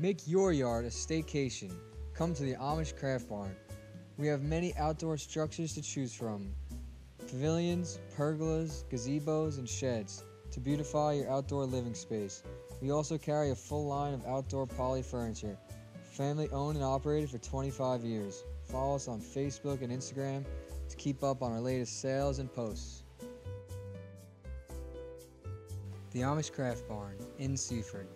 Make your yard a staycation. Come to the Amish Craft Barn. We have many outdoor structures to choose from pavilions, pergolas, gazebos, and sheds to beautify your outdoor living space. We also carry a full line of outdoor poly furniture. Family owned and operated for 25 years. Follow us on Facebook and Instagram to keep up on our latest sales and posts. The Amish Craft Barn in Seaford.